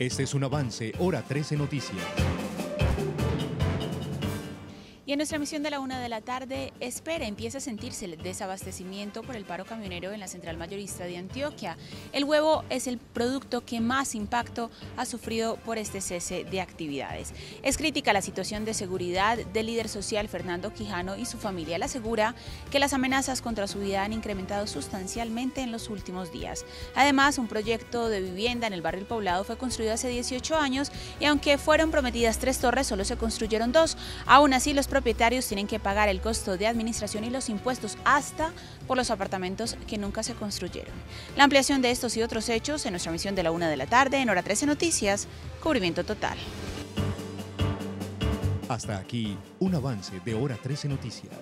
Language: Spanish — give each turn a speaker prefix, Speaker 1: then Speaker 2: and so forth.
Speaker 1: Este es un avance, hora 13 noticias.
Speaker 2: Y en nuestra emisión de la una de la tarde, espera, empieza a sentirse el desabastecimiento por el paro camionero en la central mayorista de Antioquia. El huevo es el producto que más impacto ha sufrido por este cese de actividades. Es crítica la situación de seguridad del líder social Fernando Quijano y su familia. Le asegura que las amenazas contra su vida han incrementado sustancialmente en los últimos días. Además, un proyecto de vivienda en el barrio El Poblado fue construido hace 18 años y aunque fueron prometidas tres torres, solo se construyeron dos. Aún así, los propietarios tienen que pagar el costo de administración y los impuestos hasta por los apartamentos que nunca se construyeron. La ampliación de estos y otros hechos en nuestra emisión de la una de la tarde en Hora 13 Noticias, cubrimiento total.
Speaker 1: Hasta aquí, un avance de Hora 13 Noticias.